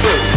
they.